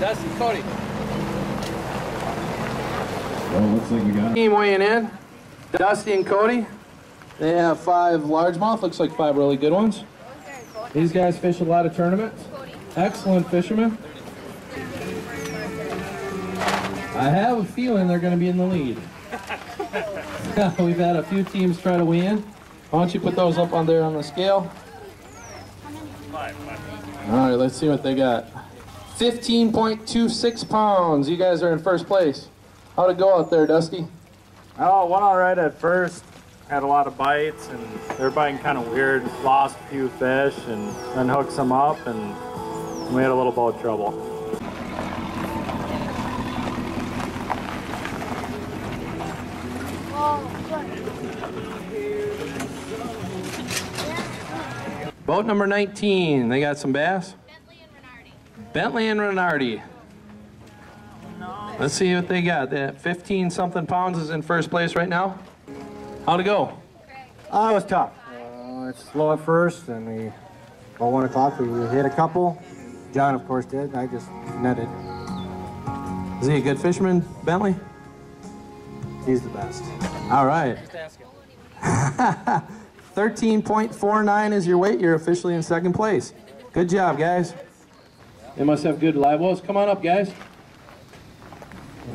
Dusty, Cody. Well, looks like we got Team weighing in. Dusty and Cody. They have five largemouth. Looks like five really good ones. These guys fish a lot of tournaments. Excellent fishermen. I have a feeling they're going to be in the lead. We've had a few teams try to weigh in. Why don't you put those up on there on the scale? All right, let's see what they got. 15.26 pounds. You guys are in first place. How'd it go out there, Dusty? Oh, it went all right at first. Had a lot of bites, and they were biting kind of weird. Lost a few fish, and then hooked some up, and we had a little boat trouble. Boat number 19. They got some bass? Bentley and Renardi. Let's see what they got. That 15 something pounds is in first place right now. How'd it go? Oh, it was tough. Uh, it's slow at first, and we, about one o'clock, we hit a couple. John, of course, did. I just netted. Is he a good fisherman, Bentley? He's the best. All right. 13.49 is your weight. You're officially in second place. Good job, guys. They must have good live wells. Come on up, guys.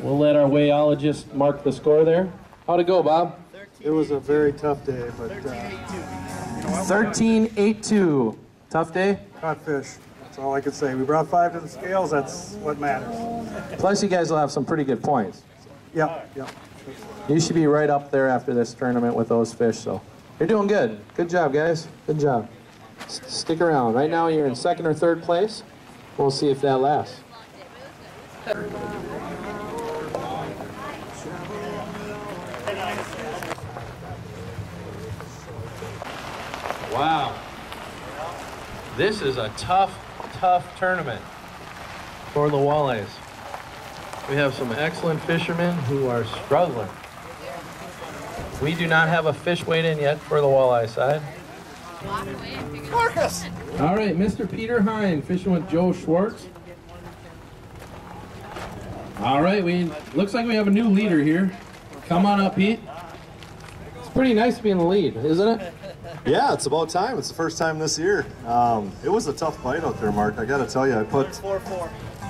We'll let our weighologist mark the score there. How'd it go, Bob? It was a very tough day, but uh, 13.82. Tough day? caught fish. That's all I could say. We brought five to the scales. That's what matters. Plus, you guys will have some pretty good points. Yep, yep. You should be right up there after this tournament with those fish, so you're doing good. Good job, guys. Good job. S- stick around. Right now, you're in second or third place. We'll see if that lasts. Wow. This is a tough, tough tournament for the walleyes. We have some excellent fishermen who are struggling. We do not have a fish weighed in yet for the walleye side. Marcus! All right, Mr. Peter Hine fishing with Joe Schwartz. All right, we looks like we have a new leader here. Come on up, Pete. It's pretty nice to be in the lead, isn't it? Yeah, it's about time. It's the first time this year. Um, it was a tough fight out there, Mark. I got to tell you, I put,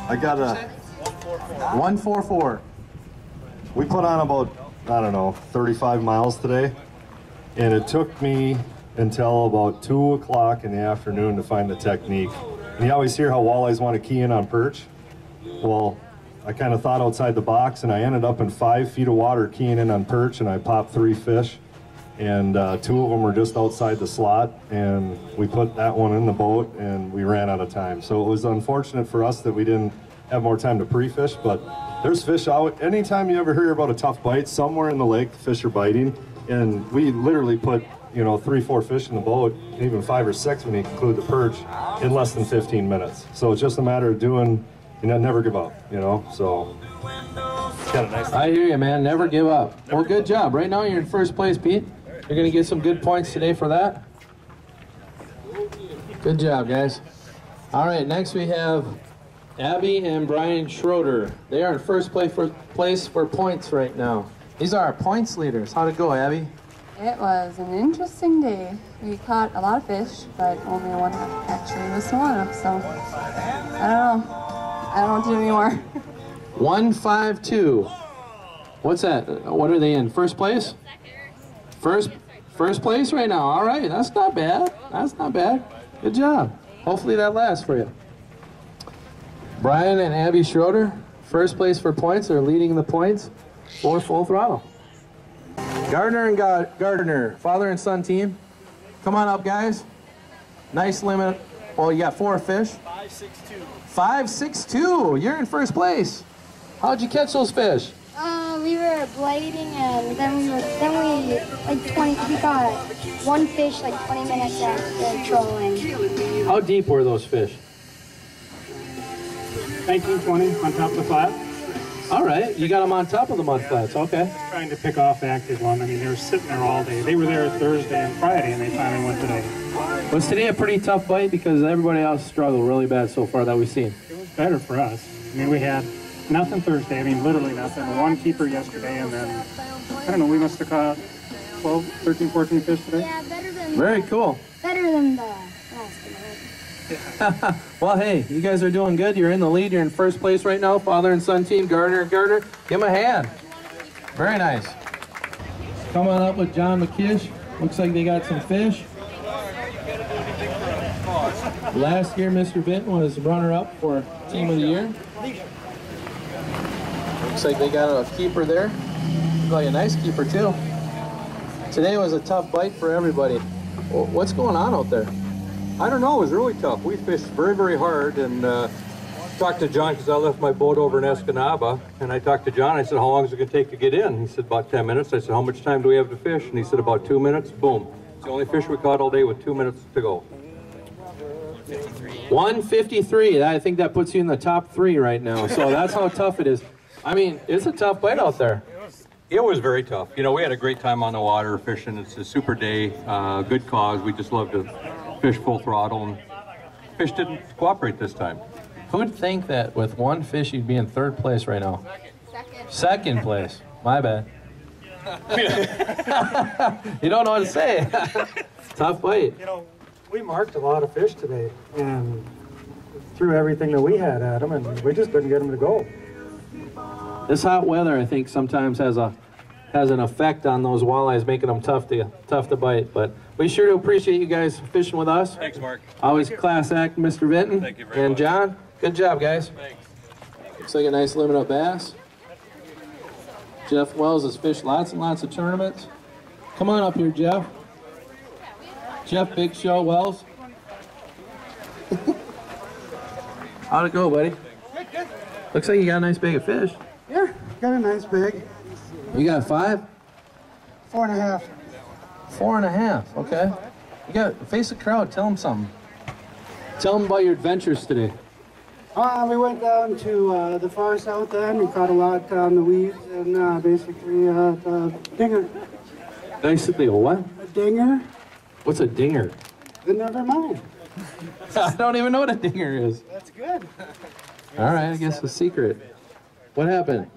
I got a, 144. we put on about, I don't know, 35 miles today, and it took me until about two o'clock in the afternoon to find the technique. And you always hear how walleyes want to key in on perch. Well, I kind of thought outside the box, and I ended up in five feet of water keying in on perch, and I popped three fish. and uh, two of them were just outside the slot and we put that one in the boat and we ran out of time so it was unfortunate for us that we didn't have more time to pre-fish but there's fish out anytime you ever hear about a tough bite somewhere in the lake the fish are biting and we literally put you know three four fish in the boat even five or six when you include the perch in less than 15 minutes so it's just a matter of doing you know never give up you know so it's kind of nice I hear you, man. Never give up. Well, good job. Right now, you're in first place, Pete. You're going to get some good points today for that. Good job, guys. All right, next we have Abby and Brian Schroeder. They are in first place for, place for points right now. These are our points leaders. How'd it go, Abby? It was an interesting day. We caught a lot of fish, but only one actually was up, so I don't know. I don't know what to do anymore. 152. What's that? What are they in? First place? First first place right now. All right, that's not bad. That's not bad. Good job. Hopefully that lasts for you. Brian and Abby Schroeder, first place for points. They're leading the points for full throttle. Gardner and Ga- Gardner, father and son team. Come on up, guys. Nice limit. Well, you got four fish. 562. 562. You're in first place. How'd you catch those fish? Uh, we were blading and then we were, then we, like 20, we caught one fish like 20 minutes after trolling. How deep were those fish? 19, 20 on top of the flat. All right, you got them on top of the mud flats. Okay. Trying to pick off the active one. I mean, they were sitting there all day. They were there Thursday and Friday, and they finally went today. Was today a pretty tough bite because everybody else struggled really bad so far that we've seen? It was better for us. I mean, we had nothing Thursday. I mean, literally nothing. One keeper yesterday, and then I don't know. We must have caught 12, 13, 14 fish today. Yeah, better than Very cool. better than the last one. Well, hey, you guys are doing good. You're in the lead. You're in first place right now. Father and son team, Gardner, Gardner. Give him a hand. Very nice. Come on up with John McKish. Looks like they got some fish. Last year, Mr. Vinton was runner-up for Team of the Year. Looks like they got a keeper there. Like a nice keeper, too. Today was a tough bite for everybody. What's going on out there? I don't know. It was really tough. We fished very, very hard, and uh, talked to John because I left my boat over in Escanaba, and I talked to John. I said, "How long is it going to take to get in?" He said, "About 10 minutes." I said, "How much time do we have to fish?" And he said, "About two minutes." Boom. It's the only fish we caught all day with two minutes to go. 153. I think that puts you in the top three right now. So that's how tough it is. I mean, it's a tough bite out there. It was very tough. You know, we had a great time on the water fishing. It's a super day, uh, good cause. We just love to fish full throttle, and fish didn't cooperate this time. Who'd think that with one fish you'd be in third place right now? Second. Second place. My bad. you don't know what to say. Tough bite. You know, we marked a lot of fish today, and threw everything that we had at them, and we just couldn't get them to go. This hot weather, I think, sometimes has a has an effect on those walleyes, making them tough to tough to bite. But we sure do appreciate you guys fishing with us. Thanks, Mark. Always class act, Mr. Vinton. Thank you very and much. John, good job, guys. Thanks. Looks like a nice limit of bass. Jeff Wells has fished lots and lots of tournaments. Come on up here, Jeff. Jeff Big Show Wells. How'd it go, buddy? Looks like you got a nice bag of fish. Yeah, got a nice bag. You got five? Four and a half. Four and a half, okay. You got face the crowd, tell them something. Tell them about your adventures today. Uh, we went down to uh, the far south end. We caught a lot on the weeds and uh, basically uh, the dinger. Basically, a what? A dinger? What's a dinger? Then never mind. I don't even know what a dinger is. That's good. All right, I guess a secret. What happened?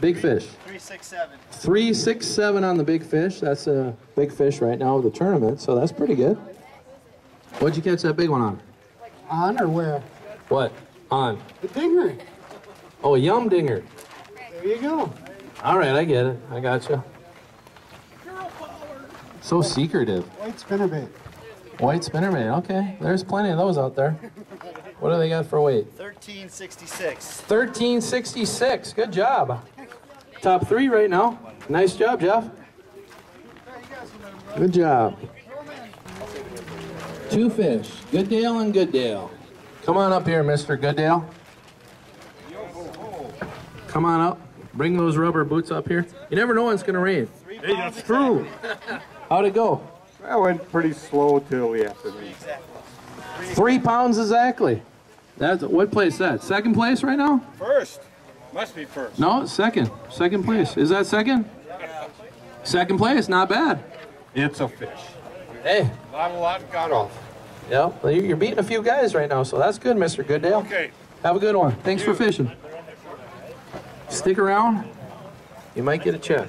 Big fish. Three, six, seven. Three, six, seven on the big fish. That's a big fish right now of the tournament, so that's pretty good. What'd you catch that big one on? On or where? What? On. The dinger. Oh, a yum dinger. There you go. All right, I get it. I got you. So secretive. White spinnerbait. White spinnerbait. Okay, there's plenty of those out there. What do they got for weight? 1366. 1366. Good job. Top three right now. Nice job, Jeff. Good job. Two fish. Goodale and Goodale. Come on up here, Mr. Goodale. Come on up. Bring those rubber boots up here. You never know when it's going to rain. Hey, that's true. How'd it go? I went pretty slow till the afternoon. Three pounds exactly. That's what place that? Second place right now? First. Must be first. No, second. Second place. Is that second? Second place, not bad. It's a fish. Hey, Not a lot got off. yeah, well, you- you're beating a few guys right now, so that's good, Mr. Goodale. Okay. Have a good one. Thanks for fishing. Stick around. You might get a check.